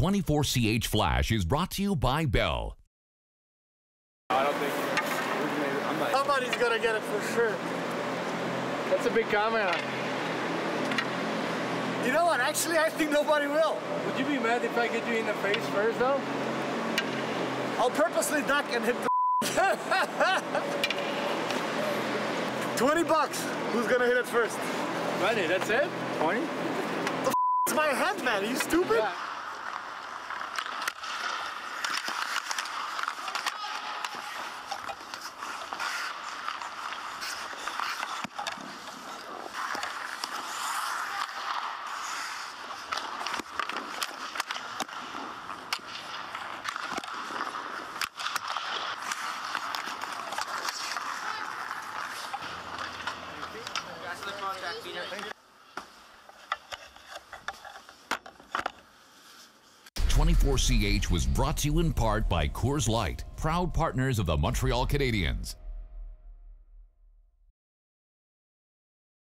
24CH Flash is brought to you by Bell. I don't think I'm not. Somebody's gonna get it for sure. That's a big comment. You know what? Actually, I think nobody will. Would you be mad if I get you in the face first, though? I'll purposely duck and hit. the. 20 bucks. Who's gonna hit it first? Money. That's it. 20. It's my hand, man. Are you stupid? Yeah. 24CH was brought to you in part by Coors Light, proud partners of the Montreal Canadiens.